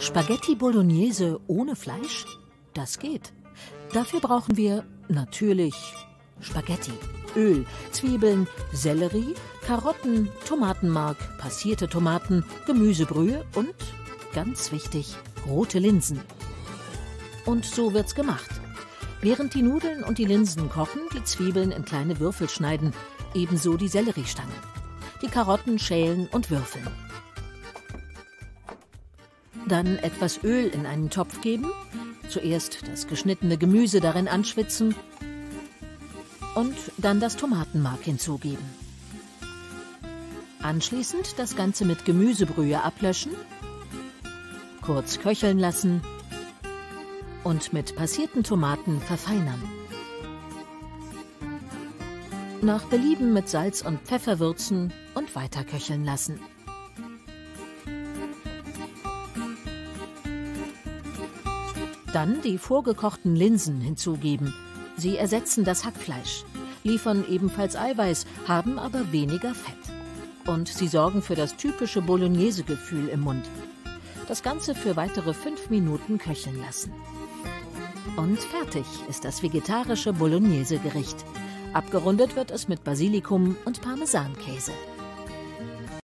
Spaghetti Bolognese ohne Fleisch? Das geht. Dafür brauchen wir natürlich Spaghetti, Öl, Zwiebeln, Sellerie, Karotten, Tomatenmark, passierte Tomaten, Gemüsebrühe und, ganz wichtig, rote Linsen. Und so wird's gemacht. Während die Nudeln und die Linsen kochen, die Zwiebeln in kleine Würfel schneiden, ebenso die Selleriestangen. Die Karotten schälen und würfeln. Dann etwas Öl in einen Topf geben, zuerst das geschnittene Gemüse darin anschwitzen und dann das Tomatenmark hinzugeben. Anschließend das Ganze mit Gemüsebrühe ablöschen, kurz köcheln lassen und mit passierten Tomaten verfeinern. Nach Belieben mit Salz und Pfeffer würzen und weiter köcheln lassen. Dann die vorgekochten Linsen hinzugeben. Sie ersetzen das Hackfleisch, liefern ebenfalls Eiweiß, haben aber weniger Fett. Und sie sorgen für das typische Bolognese-Gefühl im Mund. Das Ganze für weitere fünf Minuten köcheln lassen. Und fertig ist das vegetarische Bolognese-Gericht. Abgerundet wird es mit Basilikum und Parmesankäse.